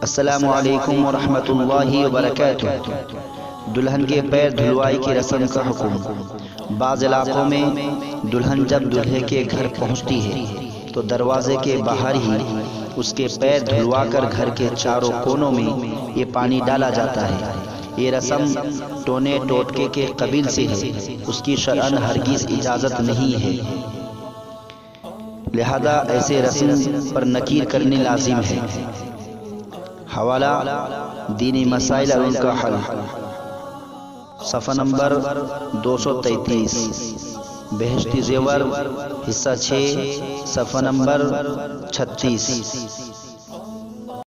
السلام علیکم ورحمۃ اللہ وبرکاتہ۔ دلہن کے پیر دھلوائی کی رسم کا حکم۔ بعض علاقوں میں دلہن جب دلہے کے گھر پہنچتی ہے، تو دروازے کے باہر ہی اس کے پیر دھلوا کر گھر کے چاروں کونوں میں یہ پانی ڈالا جاتا ہے۔ یہ رسم ٹونے ٹوٹکے کے قبیل سے ہے۔ اس کی شرعن ہرگز اجازت نہیں ہے۔ لہذا ایسے رسم پر نکیر کرنے لازم ہے۔ حوالہ دینی مسائل اور ان کا حل۔ صفحہ نمبر دو سو تینتیس۔ بہشتی زیور، حصہ چھ، صفحہ نمبر چھتیس۔